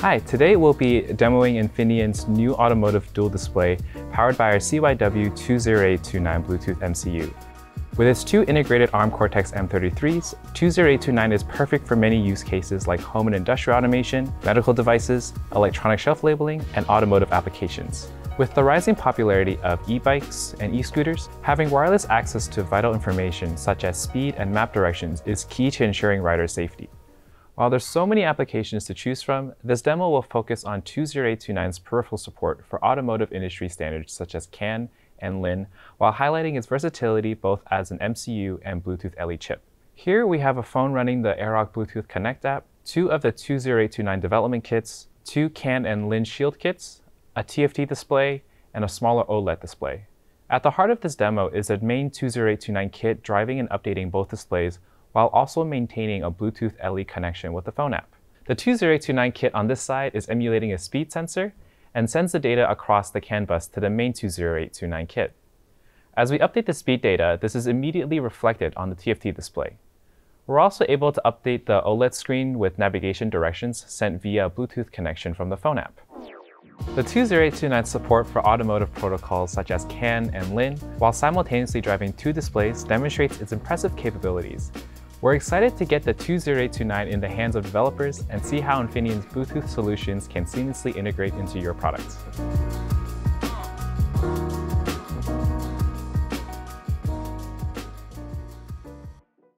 Hi, today we'll be demoing Infineon's new automotive dual display powered by our CYW20829 Bluetooth MCU. With its two integrated ARM Cortex-M33s, 20829 is perfect for many use cases like home and industrial automation, medical devices, electronic shelf labeling, and automotive applications. With the rising popularity of e-bikes and e-scooters, having wireless access to vital information such as speed and map directions is key to ensuring rider safety. While there's so many applications to choose from, this demo will focus on 20829's peripheral support for automotive industry standards such as CAN and LIN, while highlighting its versatility both as an MCU and Bluetooth LE chip. Here we have a phone running the AIROC Bluetooth Connect app, two of the 20829 development kits, two CAN and LIN Shield kits, a TFT display, and a smaller OLED display. At the heart of this demo is a main 20829 kit driving and updating both displays while also maintaining a Bluetooth LE connection with the phone app. The 20829 kit on this side is emulating a speed sensor and sends the data across the CAN bus to the main 20829 kit. As we update the speed data, this is immediately reflected on the TFT display. We're also able to update the OLED screen with navigation directions sent via Bluetooth connection from the phone app. The 20829 support for automotive protocols such as CAN and LIN, while simultaneously driving two displays, demonstrates its impressive capabilities we're excited to get the 20829 in the hands of developers and see how Infineon's Bluetooth solutions can seamlessly integrate into your products.